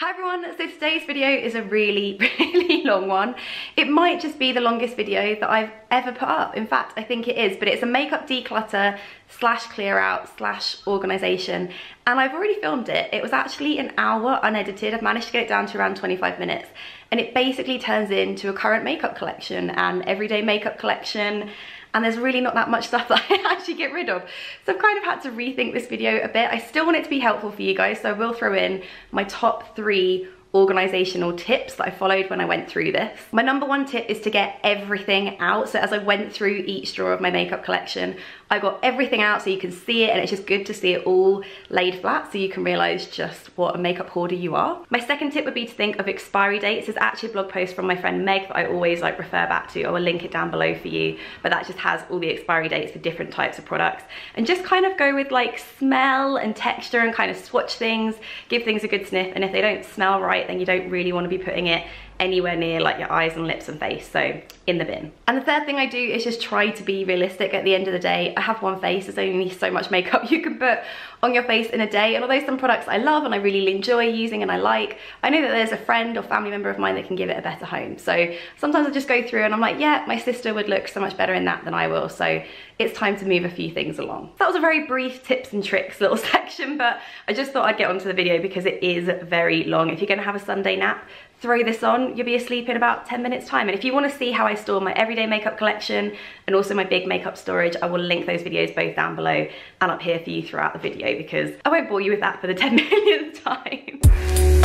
Hi everyone, so today's video is a really, really long one. It might just be the longest video that I've ever put up. In fact, I think it is, but it's a makeup declutter slash clear out slash organization. And I've already filmed it. It was actually an hour unedited. I've managed to get it down to around 25 minutes. And it basically turns into a current makeup collection and everyday makeup collection and there's really not that much stuff that I actually get rid of. So I've kind of had to rethink this video a bit. I still want it to be helpful for you guys, so I will throw in my top three organizational tips that I followed when I went through this. My number one tip is to get everything out. So as I went through each drawer of my makeup collection, I got everything out so you can see it and it's just good to see it all laid flat so you can realize just what a makeup hoarder you are. My second tip would be to think of expiry dates. There's actually a blog post from my friend Meg that I always like refer back to. I will link it down below for you, but that just has all the expiry dates for different types of products and just kind of go with like smell and texture and kind of swatch things, give things a good sniff and if they don't smell right then you don't really want to be putting it anywhere near like your eyes and lips and face so in the bin. And the third thing I do is just try to be realistic at the end of the day. I have one face there's only so much makeup you can put on your face in a day and although some products I love and I really enjoy using and I like I know that there's a friend or family member of mine that can give it a better home. So sometimes I just go through and I'm like yeah my sister would look so much better in that than I will so it's time to move a few things along. That was a very brief tips and tricks little section but I just thought I'd get onto the video because it is very long. If you're gonna have a Sunday nap throw this on, you'll be asleep in about 10 minutes time. And if you wanna see how I store my everyday makeup collection and also my big makeup storage, I will link those videos both down below and up here for you throughout the video because I won't bore you with that for the 10 millionth time.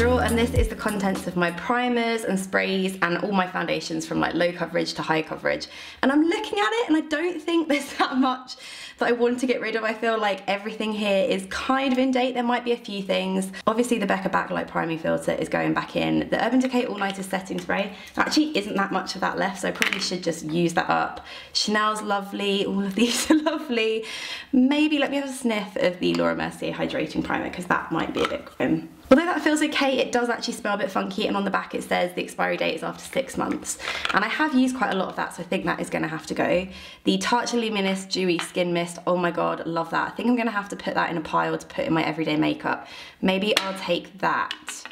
Drawer and this is the contents of my primers and sprays and all my foundations from like low coverage to high coverage. And I'm looking at it and I don't think there's that much that I want to get rid of. I feel like everything here is kind of in date. There might be a few things. Obviously the Becca Backlight Priming Filter is going back in. The Urban Decay All Nighter Setting Spray, actually isn't that much of that left, so I probably should just use that up. Chanel's lovely, all of these are lovely. Maybe let me have a sniff of the Laura Mercier Hydrating Primer, because that might be a bit grim. Although that feels okay, it does actually smell a bit funky and on the back it says the expiry date is after six months. And I have used quite a lot of that, so I think that is gonna have to go. The Tarte Luminous Dewy Skin Mist, oh my god, love that. I think I'm gonna have to put that in a pile to put in my everyday makeup. Maybe I'll take that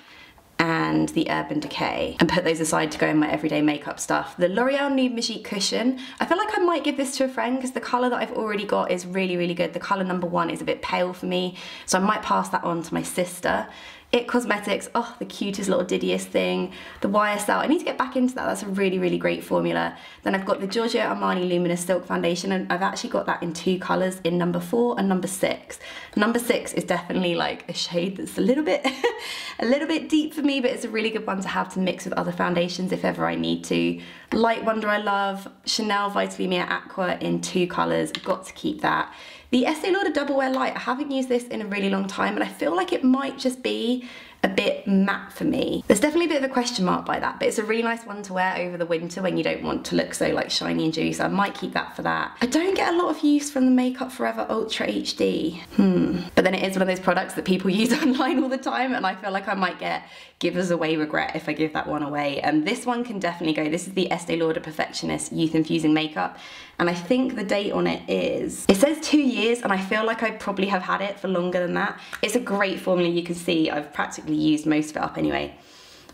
and the Urban Decay and put those aside to go in my everyday makeup stuff. The L'Oreal Nude Magique Cushion, I feel like I might give this to a friend because the colour that I've already got is really, really good. The colour number one is a bit pale for me, so I might pass that on to my sister. It Cosmetics, oh, the cutest little Didius thing. The YSL, I need to get back into that. That's a really, really great formula. Then I've got the Giorgio Armani Luminous Silk Foundation, and I've actually got that in two colours, in number four and number six. Number six is definitely like a shade that's a little bit, a little bit deep for me, but it's a really good one to have to mix with other foundations if ever I need to. Light Wonder I love, Chanel Vitalis Lumiere Aqua in two colours, got to keep that. The Estee Lauder Double Wear Light, I haven't used this in a really long time and I feel like it might just be a bit matte for me. There's definitely a bit of a question mark by that, but it's a really nice one to wear over the winter when you don't want to look so like shiny and dewy, so I might keep that for that. I don't get a lot of use from the Makeup Forever Ultra HD. Hmm. But then it is one of those products that people use online all the time and I feel like I might get givers away regret if I give that one away. And this one can definitely go. This is the Estee Lauder Perfectionist Youth Infusing Makeup. And I think the date on it is, it says two years and I feel like I probably have had it for longer than that. It's a great formula. You can see I've practically used most of it up anyway.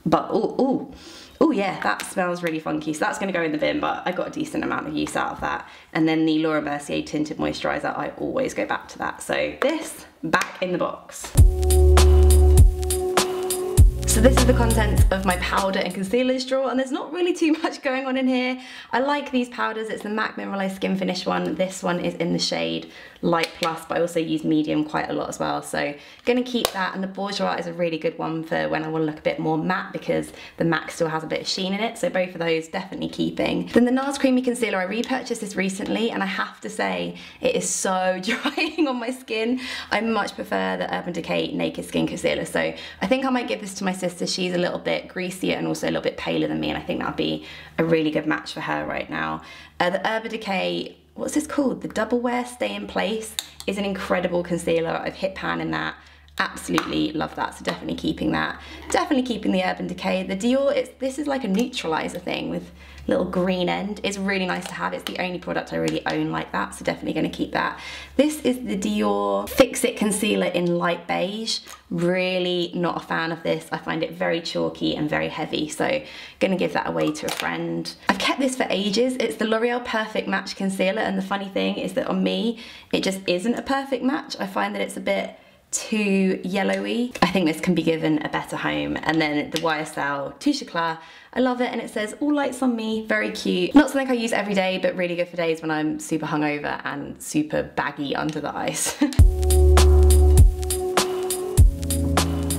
But oh, oh, oh yeah, that smells really funky. So that's gonna go in the bin, but I got a decent amount of use out of that. And then the Laura Mercier Tinted Moisturizer, I always go back to that. So this, back in the box. So this is the contents of my powder and concealers drawer and there's not really too much going on in here. I like these powders, it's the MAC Mineralized Skin Finish one. This one is in the shade Light Plus, but I also use medium quite a lot as well. So gonna keep that and the Bourjois is a really good one for when I wanna look a bit more matte because the MAC still has a bit of sheen in it. So both of those definitely keeping. Then the NARS Creamy Concealer, I repurchased this recently and I have to say it is so drying on my skin. I much prefer the Urban Decay Naked Skin Concealer. So I think I might give this to my sister. She's a little bit greasier and also a little bit paler than me and I think that'd be a really good match for her right now. Uh, the Urban Decay, what's this called? The Double Wear Stay in Place is an incredible concealer. I've hit pan in that Absolutely love that, so definitely keeping that. Definitely keeping the Urban Decay. The Dior, it's, this is like a neutralizer thing with little green end. It's really nice to have. It's the only product I really own like that, so definitely gonna keep that. This is the Dior Fix It Concealer in light beige. Really not a fan of this. I find it very chalky and very heavy, so gonna give that away to a friend. I've kept this for ages. It's the L'Oreal Perfect Match Concealer, and the funny thing is that on me, it just isn't a perfect match. I find that it's a bit too yellowy. I think this can be given a better home. And then the YSL Touche Eclat, I love it and it says all lights on me, very cute. Not something I use every day, but really good for days when I'm super hungover and super baggy under the eyes.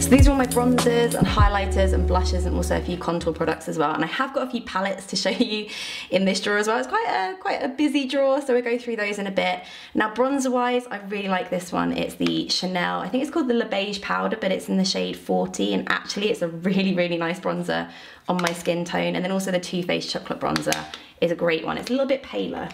So these are all my bronzers and highlighters and blushes and also a few contour products as well. And I have got a few palettes to show you in this drawer as well. It's quite a, quite a busy drawer, so we'll go through those in a bit. Now bronzer wise, I really like this one. It's the Chanel, I think it's called the Le Beige Powder, but it's in the shade 40. And actually it's a really, really nice bronzer on my skin tone. And then also the Too Faced Chocolate Bronzer is a great one. It's a little bit paler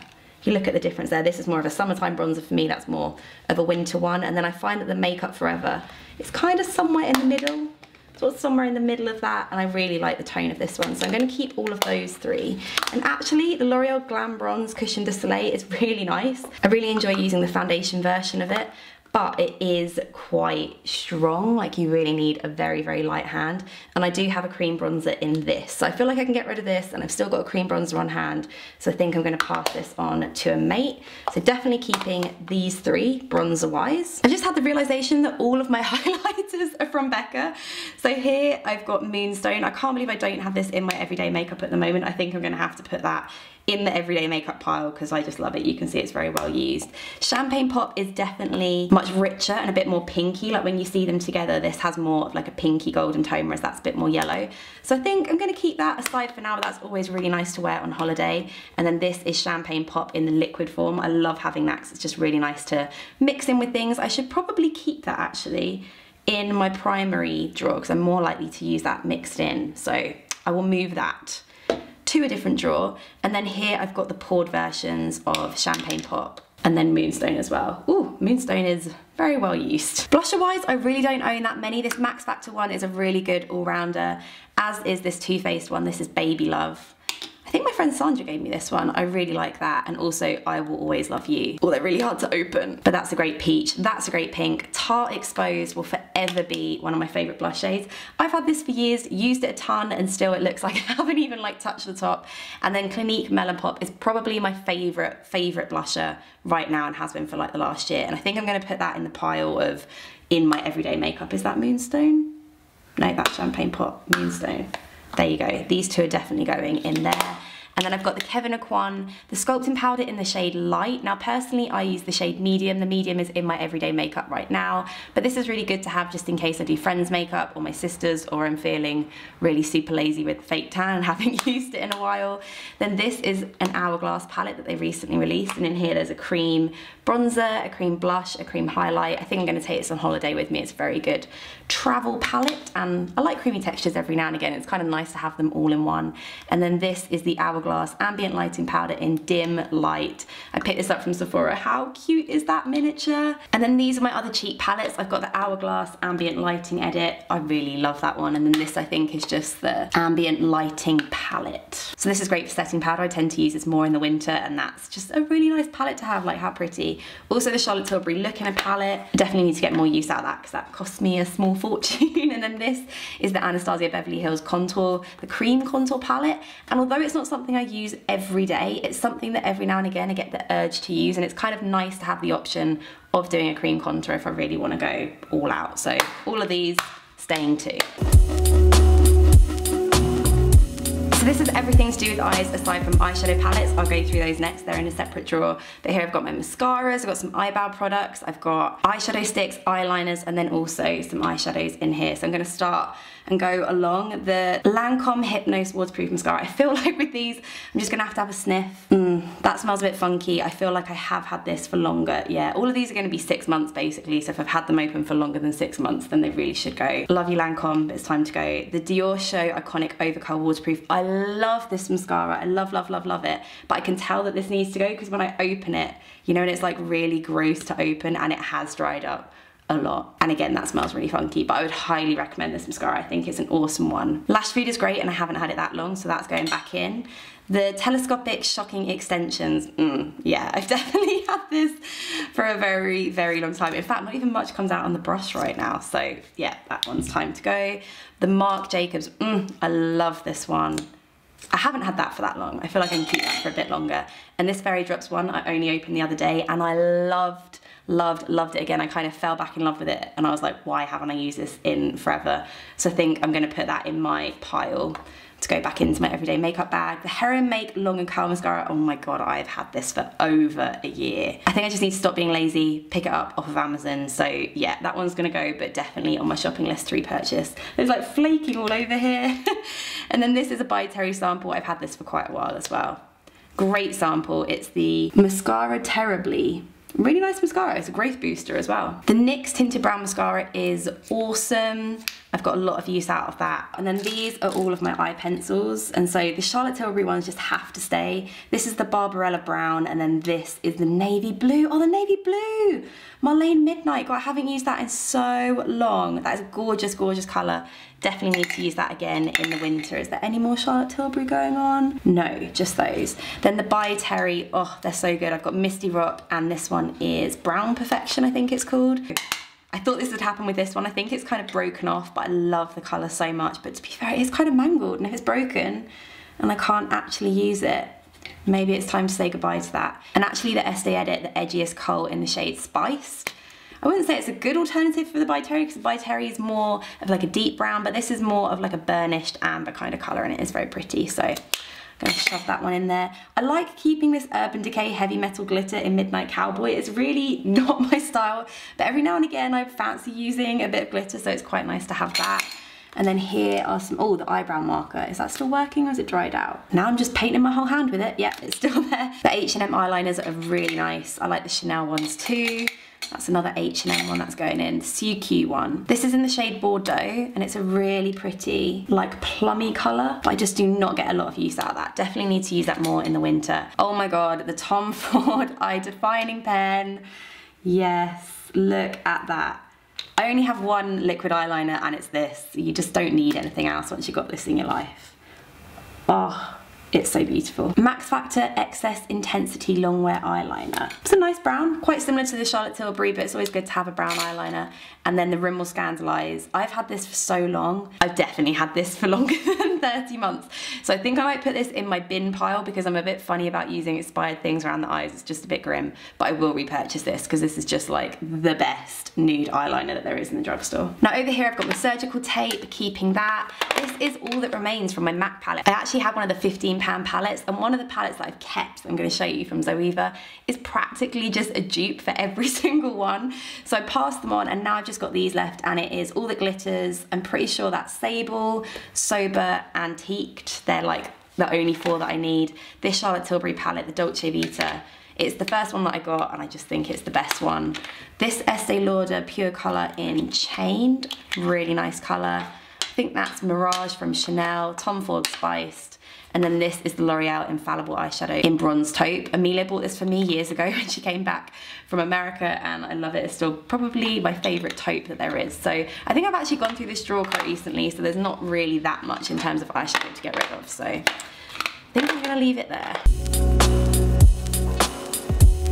you look at the difference there, this is more of a summertime bronzer for me, that's more of a winter one. And then I find that the Makeup Forever it's kind of somewhere in the middle, sort of somewhere in the middle of that, and I really like the tone of this one. So I'm gonna keep all of those three. And actually, the L'Oreal Glam Bronze Cushion de Soleil is really nice. I really enjoy using the foundation version of it but it is quite strong like you really need a very very light hand. And I do have a cream bronzer in this. So I feel like I can get rid of this and I've still got a cream bronzer on hand. So I think I'm going to pass this on to a mate. So definitely keeping these three bronzer wise I just had the realization that all of my highlighters are from Becca. So here I've got Moonstone. I can't believe I don't have this in my everyday makeup at the moment. I think I'm going to have to put that in the everyday makeup pile because I just love it. You can see it's very well used. Champagne Pop is definitely much richer and a bit more pinky. Like when you see them together, this has more of like a pinky golden tone, whereas that's a bit more yellow. So I think I'm gonna keep that aside for now, but that's always really nice to wear on holiday. And then this is Champagne Pop in the liquid form. I love having that because it's just really nice to mix in with things. I should probably keep that actually in my primary drawer because I'm more likely to use that mixed in. So I will move that to a different drawer. And then here I've got the poured versions of Champagne Pop and then Moonstone as well. Ooh, Moonstone is very well used. Blusher wise, I really don't own that many. This Max Factor one is a really good all-rounder, as is this Too Faced one. This is Baby Love. I think my friend Sandra gave me this one. I really like that. And also I Will Always Love You. Oh, they're really hard to open. But that's a great peach. That's a great pink. Tarte Exposed will forever be one of my favorite blush shades. I've had this for years, used it a ton, and still it looks like I haven't even like touched the top. And then Clinique Melon Pop is probably my favorite, favorite blusher right now and has been for like the last year. And I think I'm gonna put that in the pile of in my everyday makeup. Is that Moonstone? No, that's Champagne Pop, Moonstone. There you go. These two are definitely going in there. And then I've got the Kevyn Aucoin, the sculpting powder in the shade light. Now personally, I use the shade medium. The medium is in my everyday makeup right now, but this is really good to have just in case I do friends makeup or my sisters or I'm feeling really super lazy with fake tan and haven't used it in a while. Then this is an Hourglass palette that they recently released and in here there's a cream bronzer, a cream blush, a cream highlight. I think I'm gonna take this on holiday with me. It's a very good travel palette and I like creamy textures every now and again. It's kind of nice to have them all in one. And then this is the Hourglass Ambient Lighting Powder in Dim Light. I picked this up from Sephora. How cute is that miniature? And then these are my other cheap palettes. I've got the Hourglass Ambient Lighting Edit. I really love that one. And then this I think is just the Ambient Lighting Palette. So this is great for setting powder. I tend to use this more in the winter and that's just a really nice palette to have, like how pretty. Also the Charlotte Tilbury Look in a palette. Definitely need to get more use out of that because that cost me a small fortune. and then this is the Anastasia Beverly Hills Contour, the cream contour palette. And although it's not something I use every day, it's something that every now and again I get the urge to use. And it's kind of nice to have the option of doing a cream contour if I really want to go all out. So all of these staying too. So this is everything to do with eyes aside from eyeshadow palettes. I'll go through those next, they're in a separate drawer. But here I've got my mascaras, I've got some eyebrow products, I've got eyeshadow sticks, eyeliners, and then also some eyeshadows in here. So I'm gonna start and go along the Lancome Hypnose Waterproof Mascara. I feel like with these, I'm just gonna have to have a sniff. Mm, that smells a bit funky. I feel like I have had this for longer. Yeah, all of these are gonna be six months basically. So if I've had them open for longer than six months, then they really should go. Love you Lancome, but it's time to go. The Dior Show Iconic Overcurl Waterproof. I love this mascara. I love, love, love, love it. But I can tell that this needs to go because when I open it, you know, and it's like really gross to open and it has dried up. a lot. And again, that smells really funky, but I would highly recommend this mascara. I think it's an awesome one. Lash Food is great and I haven't had it that long, so that's going back in. The telescopic shocking extensions, mm, yeah, I've definitely had this for a very, very long time. In fact, not even much comes out on the brush right now. So yeah, that one's time to go. The Marc Jacobs, mm, I love this one. I haven't had that for that long. I feel like I can keep that for a bit longer. And this Fairy Drops one, I only opened the other day and I loved, loved, loved it again. I kind of fell back in love with it and I was like, why haven't I used this in forever? So I think I'm gonna put that in my pile to go back into my everyday makeup bag. The Heroine Make Long and Curl Mascara, oh my god, I've had this for over a year. I think I just need to stop being lazy, pick it up off of Amazon. So yeah, that one's gonna go, but definitely on my shopping list to repurchase. There's like flaking all over here. and then this is a By Terry sample. I've had this for quite a while as well. Great sample. It's the Mascara Terrybly Really nice mascara, it's a growth booster as well. The NYX Tinted Brown Mascara is awesome. I've got a lot of use out of that. And then these are all of my eye pencils. And so the Charlotte Tilbury ones just have to stay. This is the Barbarella Brown and then this is the Navy Blue. Oh, the Navy Blue! Marlene Midnight, God, I haven't used that in so long. That is a gorgeous, gorgeous color. Definitely need to use that again in the winter. Is there any more Charlotte Tilbury going on? No, just those. Then the By Terry, oh, they're so good. I've got Misty Rock and this one is Brown Perfection, I think it's called. I thought this would happen with this one. I think it's kind of broken off, but I love the colour so much. But to be fair, it's kind of mangled. And if it's broken and I can't actually use it, maybe it's time to say goodbye to that. And actually the Estee Edit, the edgiest kohl in the shade Spiced. I wouldn't say it's a good alternative for the By Terry because the By Terry is more of like a deep brown, but this is more of like a burnished amber kind of colour and it is very pretty. So Gonna shove that one in there. I like keeping this Urban Decay Heavy Metal Glitter in Midnight Cowboy. It's really not my style, but every now and again I fancy using a bit of glitter, so it's quite nice to have that. And then here are some, oh, the eyebrow marker. Is that still working or is it dried out? Now I'm just painting my whole hand with it. Yep, it's still there. The H&M eyeliners are really nice. I like the Chanel ones too. That's another H&M one that's going in, CQ one. This is in the shade Bordeaux and it's a really pretty like plummy colour, but I just do not get a lot of use out of that. Definitely need to use that more in the winter. Oh my God, the Tom Ford Eye Defining Pen. Yes, look at that. I only have one liquid eyeliner and it's this. You just don't need anything else once you've got this in your life. Oh, it's so beautiful. Max Factor Excess Intensity Longwear Eyeliner. It's a nice brown, quite similar to the Charlotte Tilbury, but it's always good to have a brown eyeliner. And then the Rimmel Scandaleyes. I've had this for so long. I've definitely had this for longer than 30 months. So I think I might put this in my bin pile because I'm a bit funny about using expired things around the eyes. It's just a bit grim, but I will repurchase this because this is just like the best nude eyeliner that there is in the drugstore. Now over here I've got my surgical tape, keeping that. This is all that remains from my MAC palette. I actually have one of the 15 pound palettes and one of the palettes that I've kept, I'm gonna show you from Zoeva, is practically just a dupe for every single one. So I passed them on and now I've just got these left and it is all the glitters. I'm pretty sure that's Sable, Sober, Antiqued. They're like the only four that I need. This Charlotte Tilbury palette, the Dolce Vita, it's the first one that I got and I just think it's the best one. This Estee Lauder Pure Colour in Chained, really nice colour. I think that's Mirage from Chanel, Tom Ford Spiced, and then this is the L'Oreal Infallible Eyeshadow in Bronze Taupe. Amelia bought this for me years ago when she came back from America and I love it. It's still probably my favourite taupe that there is. So I think I've actually gone through this drawer quite recently so there's not really that much in terms of eyeshadow to get rid of. So I think I'm going to leave it there.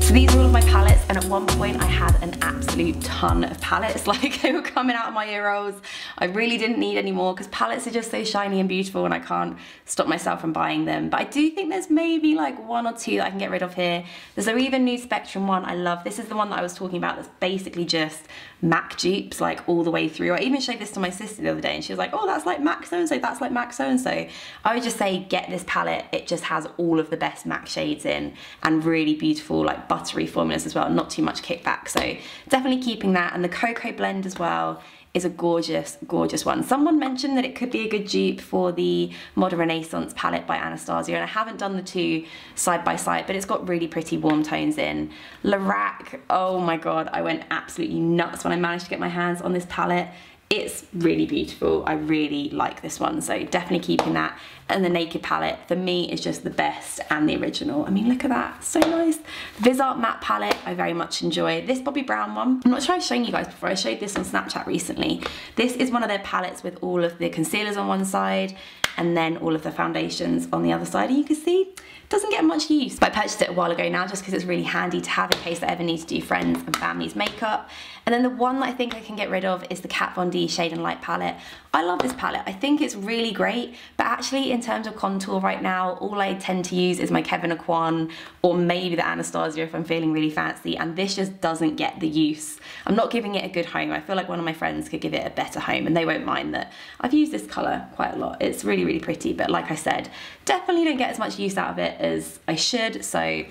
So these are all of my palettes and at one point I had an absolute ton of palettes like they were coming out of my ear rolls. I really didn't need any more because palettes are just so shiny and beautiful and I can't stop myself from buying them. But I do think there's maybe like one or two that I can get rid of here. There's a even Nude Spectrum one I love. This is the one that I was talking about that's basically just MAC dupes like all the way through. I even showed this to my sister the other day and she was like, oh, that's like MAC so-and-so, that's like MAC so-and-so. I would just say get this palette. It just has all of the best MAC shades in and really beautiful like buttery formulas as well, not too much kickback. So definitely keeping that. And the Cocoa Blend as well is a gorgeous, gorgeous one. Someone mentioned that it could be a good dupe for the Modern Renaissance palette by Anastasia, and I haven't done the two side by side, but it's got really pretty warm tones in. Lorac, oh my god, I went absolutely nuts when I managed to get my hands on this palette. It's really beautiful. I really like this one, so definitely keeping that. And the Naked palette, for me, is just the best and the original. I mean, look at that, so nice. Viseart matte palette, I very much enjoy. This Bobbi Brown one, I'm not sure I've shown you guys before, I showed this on Snapchat recently. This is one of their palettes with all of the concealers on one side and then all of the foundations on the other side. And you can see, doesn't get much use. But I purchased it a while ago now just because it's really handy to have in case I ever need to do friends and family's makeup. And then the one that I think I can get rid of is the Kat Von D Shade and Light palette. I love this palette. I think it's really great, but actually in terms of contour right now, all I tend to use is my Kevyn Aucoin or maybe the Anastasia if I'm feeling really fancy, and this just doesn't get the use. I'm not giving it a good home. I feel like one of my friends could give it a better home and they won't mind that. I've used this color quite a lot. It's really, really pretty, but like I said, definitely don't get as much use out of it as I should, so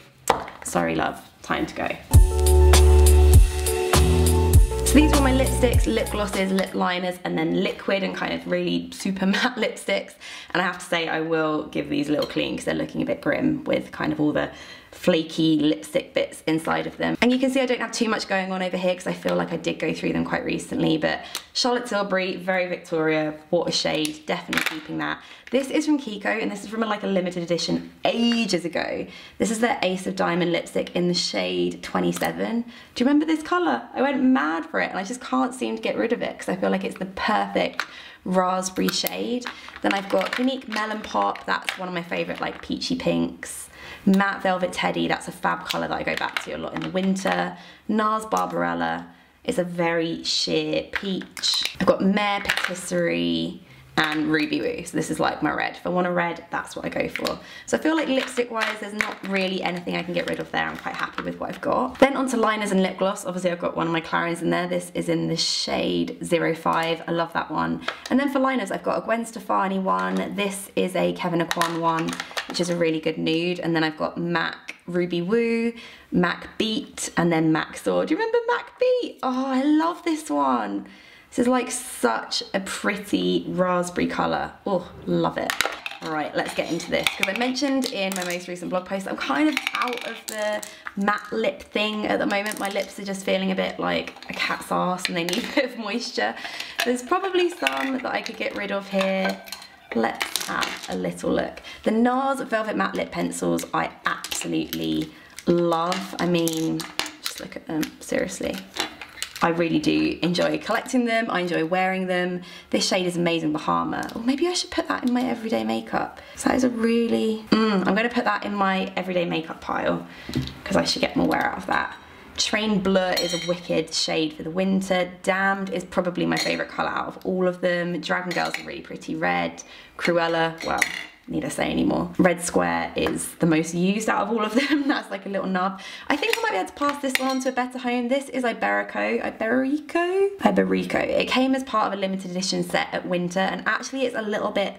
sorry love, time to go. So these were my lipsticks, lip glosses, lip liners, and then liquid and kind of really super matte lipsticks. And I have to say I will give these a little clean because they're looking a bit grim with kind of all the flaky lipstick bits inside of them. And you can see I don't have too much going on over here because I feel like I did go through them quite recently, but Charlotte Tilbury, very Victoria, water shade, definitely keeping that. This is from Kiko and this is from a, like a limited edition ages ago. This is their Ace of Diamond lipstick in the shade 27. Do you remember this color? I went mad for it and I just can't seem to get rid of it because I feel like it's the perfect raspberry shade. Then I've got Clinique Melon Pop, that's one of my favorite like peachy pinks. Matte Velvet Teddy, that's a fab colour that I go back to a lot in the winter. NARS Barbarella is a very sheer peach. I've got Mare Patisserie, and Ruby Woo. So this is like my red. If I want a red, that's what I go for. So I feel like lipstick wise, there's not really anything I can get rid of there. I'm quite happy with what I've got. Then onto liners and lip gloss. Obviously I've got one of my Clarins in there. This is in the shade 05. I love that one. And then for liners, I've got a Gwen Stefani one. This is a Kevyn Aucoin one, which is a really good nude. And then I've got MAC Ruby Woo, MAC Beat, and then MAC Thor. Do you remember MAC Beat? Oh, I love this one. This is like such a pretty raspberry colour. Oh, love it. All right, let's get into this. Because I mentioned in my most recent blog post, I'm kind of out of the matte lip thing at the moment. My lips are just feeling a bit like a cat's ass and they need a bit of moisture. There's probably some that I could get rid of here. Let's have a little look. The NARS Velvet Matte Lip Pencils I absolutely love. I mean, just look at them, seriously. I really do enjoy collecting them. I enjoy wearing them. This shade is amazing, Bahama. Or maybe I should put that in my everyday makeup. So that is a really, mm, I'm gonna put that in my everyday makeup pile because I should get more wear out of that. Train Bleu is a wicked shade for the winter. Damned is probably my favorite color out of all of them. Dragon Girl's a really pretty red. Cruella, well, need I say anymore. Red Square is the most used out of all of them. That's like a little nub. I think I might be able to pass this on to a better home. This is Iberico. Iberico? Iberico. It came as part of a limited edition set at winter and actually it's a little bit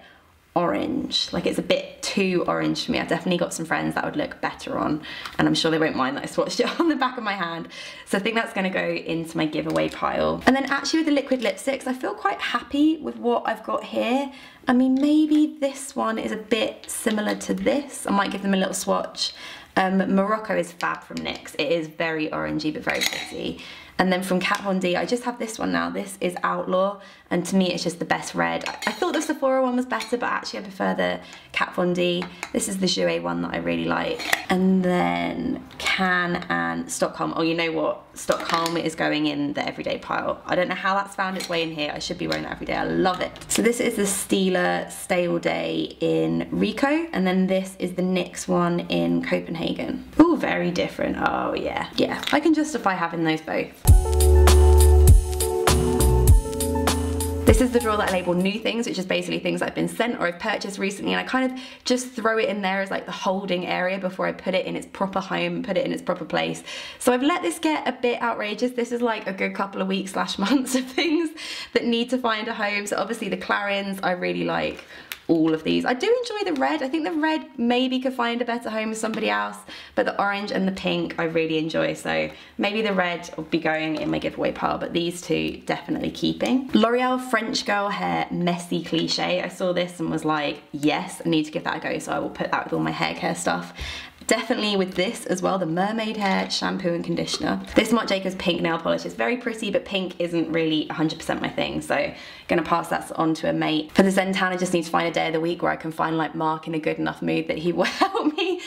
orange. Like it's a bit too orange for me. I've definitely got some friends that would look better on and I'm sure they won't mind that I swatched it on the back of my hand. So I think that's gonna go into my giveaway pile. And then actually with the liquid lipsticks, I feel quite happy with what I've got here. I mean, maybe this one is a bit similar to this. I might give them a little swatch. Um, Morocco is fab from NYX. It is very orangey but very pretty. And then from Kat Von D, I just have this one now. This is Outlaw, and to me it's just the best red. I thought the Sephora one was better, but actually I prefer the Kat Von D. This is the Jouer one that I really like. And then Cannes and Stockholm. Oh, you know what? Stockholm is going in the everyday pile. I don't know how that's found its way in here. I should be wearing that every day. I love it. So this is the Stila Stay All Day in Rico, and then this is the NYX one in Copenhagen. Oh, very different. Oh, yeah. Yeah, I can justify having those both. This is the drawer that I label new things, which is basically things I've been sent or I've purchased recently, and I kind of just throw it in there as like the holding area before I put it in its proper home, put it in its proper place. So I've let this get a bit outrageous. This is like a good couple of weeks slash months of things that need to find a home. So obviously the Clarins I really like all of these. I do enjoy the red. I think the red maybe could find a better home with somebody else, but the orange and the pink I really enjoy. So maybe the red will be going in my giveaway pile, but these two definitely keeping. L'Oreal French Girl Hair Messy Cliche. I saw this and was like, yes, I need to give that a go. So I will put that with all my hair care stuff Definitely with this as well, the Mermaid Hair shampoo and conditioner. This Marc Jacobs pink nail polish is very pretty, but pink isn't really 100% my thing, so gonna pass that on to a mate. For the Xen-Tan, I just need to find a day of the week where I can find like Mark in a good enough mood that he will help me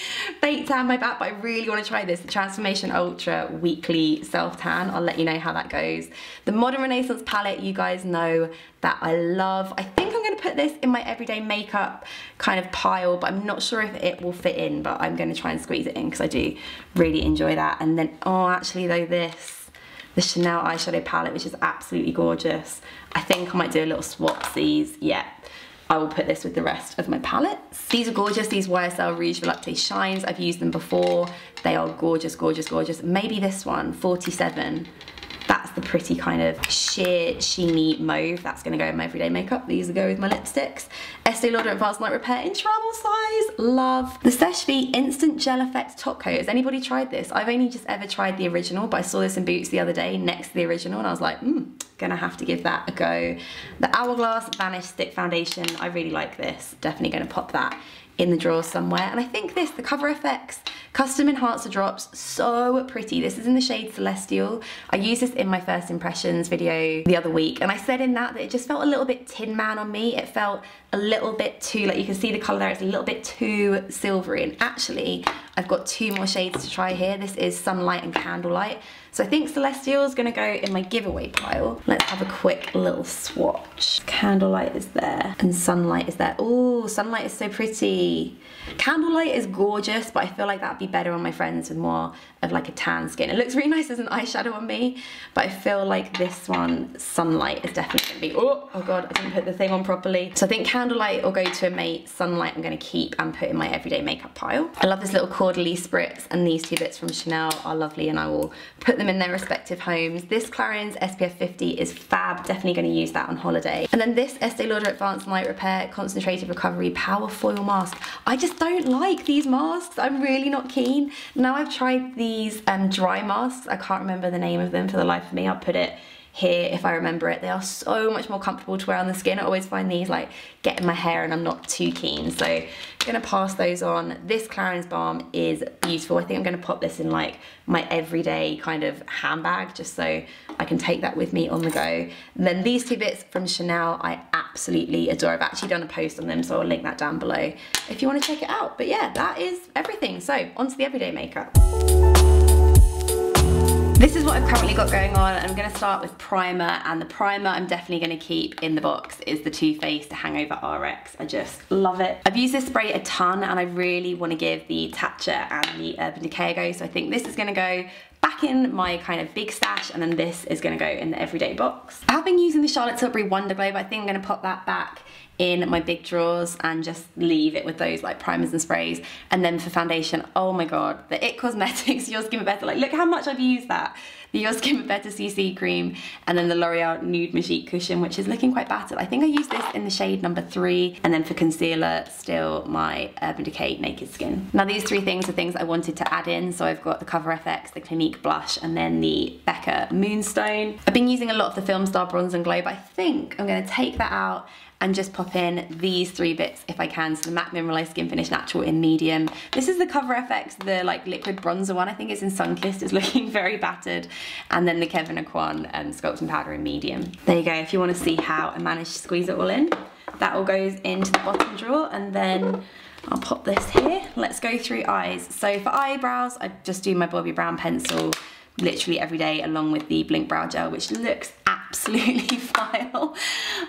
fake tan my back, but I really wanna try this, the Transformation Ultra Weekly Self Tan. I'll let you know how that goes. The Modern Renaissance palette, you guys know that I love. I think I'm gonna put this in my everyday makeup kind of pile, but I'm not sure if it will fit in, but I'm gonna try and squeeze it in because I do really enjoy that. And then, oh, actually though, this, the Chanel eyeshadow palette, which is absolutely gorgeous. I think I might do a little swapsies, yeah. I will put this with the rest of my palettes. These are gorgeous, these YSL Rouge Volupté Shines. I've used them before. They are gorgeous, gorgeous, gorgeous. Maybe this one, 47 that's the pretty kind of sheer, sheeny mauve. That's gonna go in my everyday makeup. These will go with my lipsticks. Estee Lauder Advanced Night Repair in travel size, love. The Seche Vite Instant Gel Effect Top Coat. Has anybody tried this? I've only just ever tried the original, but I saw this in Boots the other day next to the original and I was like, hmm, gonna have to give that a go. The Hourglass Vanish Stick Foundation, I really like this. Definitely gonna pop that in the drawer somewhere. And I think this, the Cover FX Custom Enhancer Drops, so pretty. This is in the shade Celestial. I used this in my first impressions video the other week and I said in that that it just felt a little bit Tin Man on me. It felt a little bit too, like you can see the colour there, it's a little bit too silvery. And actually, I've got two more shades to try here. This is Sunlight and Candlelight. So I think Celestial is gonna go in my giveaway pile. Let's have a quick little swatch. Candlelight is there and Sunlight is there. Oh, Sunlight is so pretty. Candlelight is gorgeous, but I feel like that'd be better on my friends with more of like a tan skin. It looks really nice as an eyeshadow on me, but I feel like this one, Sunlight, is definitely gonna be, oh, oh God, I didn't put the thing on properly. So I think Candlelight will go to a mate, Sunlight I'm gonna keep and put in my everyday makeup pile. I love this little Caudalie spritz and these two bits from Chanel are lovely and I will put them in their respective homes. This Clarins SPF 50 is fab, definitely gonna use that on holiday. And then this Estee Lauder Advanced Night Repair Concentrated Recovery Power Foil Mask. I just don't like these masks, I'm really not keen. Now I've tried these um, dry masks. I can't remember the name of them for the life of me. I'll put it here if I remember it. They are so much more comfortable to wear on the skin. I always find these like get in my hair and I'm not too keen. So I'm gonna pass those on. This Clarins Balm is beautiful. I think I'm gonna pop this in like my everyday kind of handbag just so I can take that with me on the go. And then these two bits from Chanel I absolutely adore. I've actually done a post on them so I'll link that down below if you wanna check it out. But yeah, that is everything. So onto the everyday makeup. This is what I've currently got going on. I'm gonna start with primer and the primer I'm definitely gonna keep in the box is the Too Faced Hangover RX. I just love it. I've used this spray a ton and I really wanna give the Tatcha and the Urban Decay a go. So I think this is gonna go back in my kind of big stash and then this is gonna go in the everyday box. I have been using the Charlotte Tilbury Wonder Glow, I think I'm gonna pop that back in my big drawers and just leave it with those like primers and sprays. And then for foundation, oh my God, the IT Cosmetics Your Skin Better. Like look how much I've used that. The Your Skin Better CC cream and then the L'Oreal Nude Magique cushion, which is looking quite battered. I think I used this in the shade number three. And then for concealer, still my Urban Decay Naked Skin. Now these three things are things I wanted to add in. So I've got the Cover FX, the Clinique blush, and then the Becca Moonstone. I've been using a lot of the Film Star Bronze and Glow, but I think I'm gonna take that out and just pop in these three bits if I can. So the MAC Mineralized Skin Finish Natural in medium. This is the Cover FX, the like liquid bronzer one. I think it's in Sunkissed. It's looking very battered. And then the Kevyn Aucoin um, Sculpting Powder in medium. There you go. If you want to see how I managed to squeeze it all in, that all goes into the bottom drawer and then I'll pop this here. Let's go through eyes. So for eyebrows, I just do my Bobbi Brown pencil literally every day along with the Blink Brow Gel, which looks absolutely vile.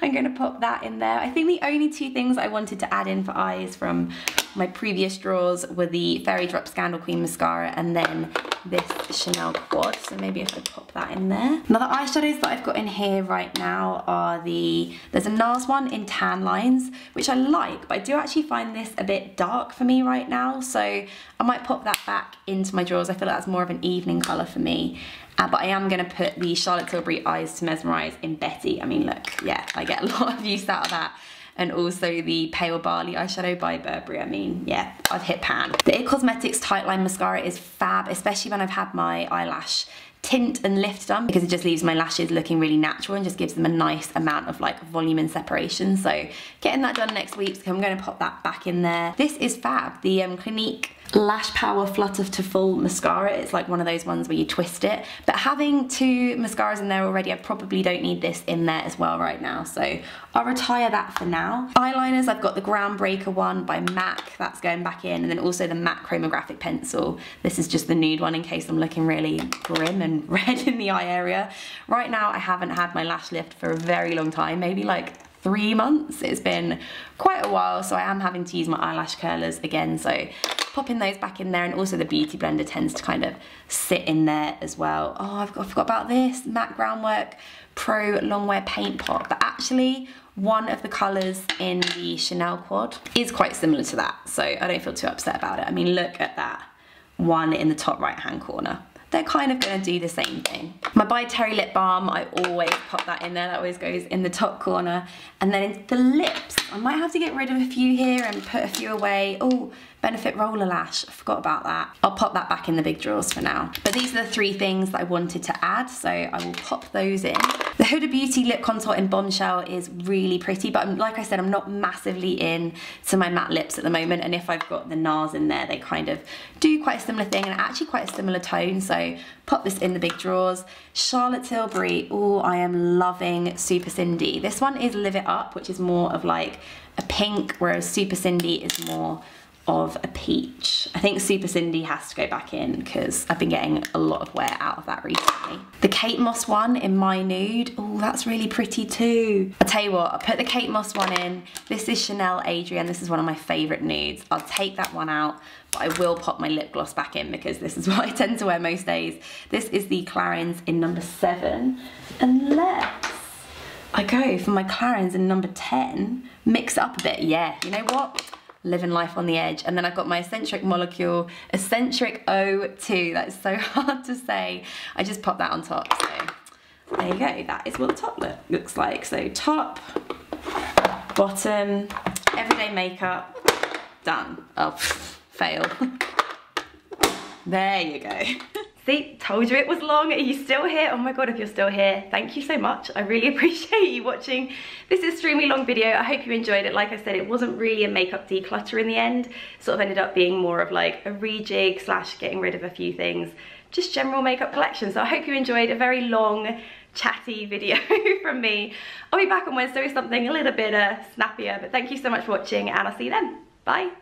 I'm gonna pop that in there. I think the only two things I wanted to add in for eyes from my previous drawers were the Fairy Drop Scandal Queen Mascara and then this Chanel Quad, so maybe if I pop that in there. Now the eyeshadows that I've got in here right now are the, there's a NARS one in tan lines, which I like, but I do actually find this a bit dark for me right now, so I might pop that back into my drawers. I feel like that's more of an evening colour for me. Uh, but I am going to put the Charlotte Tilbury Eyes to Mesmerize in Betty. I mean, look, yeah, I get a lot of use out of that and also the Pale Barley eyeshadow by Burberry. I mean, yeah, I've hit pan. The IT Cosmetics Tightline Mascara is fab, especially when I've had my eyelash tint and lift done because it just leaves my lashes looking really natural and just gives them a nice amount of like volume and separation. So getting that done next week, so I'm gonna pop that back in there. This is fab, the um, Clinique Lash Power Flutter to Full Mascara. It's like one of those ones where you twist it. But having two mascaras in there already, I probably don't need this in there as well right now. So I'll retire that for now. Eyeliners, I've got the Groundbreaker one by MAC. That's going back in. And then also the MAC Chromographic Pencil. This is just the nude one in case I'm looking really grim and red in the eye area. Right now, I haven't had my lash lift for a very long time. Maybe like three months. It's been quite a while, so I am having to use my eyelash curlers again. So popping those back in there and also the Beauty Blender tends to kind of sit in there as well. Oh, I've got, I forgot about this, MAC Groundwork Pro Longwear Paint Pot. But actually, one of the colours in the Chanel quad is quite similar to that. So I don't feel too upset about it. I mean, look at that one in the top right hand corner they're kind of gonna do the same thing. My By Terry lip balm, I always pop that in there. That always goes in the top corner. And then the lips, I might have to get rid of a few here and put a few away. Oh, Benefit Roller Lash, I forgot about that. I'll pop that back in the big drawers for now. But these are the three things that I wanted to add, so I will pop those in. The Huda Beauty Lip Contour in Bombshell is really pretty, but I'm, like I said, I'm not massively in to my matte lips at the moment, and if I've got the NARS in there, they kind of do quite a similar thing, and actually quite a similar tone, so pop this in the big drawers. Charlotte Tilbury, oh, I am loving Super Cindy. This one is Live It Up, which is more of like a pink, whereas Super Cindy is more of a peach. I think Super Cindy has to go back in because I've been getting a lot of wear out of that recently. The Kate Moss one in My Nude, oh that's really pretty too. I'll tell you what, I'll put the Kate Moss one in. This is Chanel Adrian, this is one of my favourite nudes. I'll take that one out, but I will pop my lip gloss back in because this is what I tend to wear most days. This is the Clarins in number seven, unless I go for my Clarins in number 10, mix it up a bit, yeah, you know what? Living life on the edge. And then I've got my Escentric Molecule, Escentric O2. That's so hard to say. I just pop that on top. So there you go. That is what the top look, looks like. So top, bottom, everyday makeup, done. Oh, fail. there you go. See, told you it was long. Are you still here? Oh my God, if you're still here, thank you so much. I really appreciate you watching this extremely long video. I hope you enjoyed it. Like I said, it wasn't really a makeup declutter in the end. Sort of ended up being more of like a rejig slash getting rid of a few things. Just general makeup collection. So I hope you enjoyed a very long, chatty video from me. I'll be back on Wednesday with something a little bit uh, snappier. But thank you so much for watching and I'll see you then. Bye.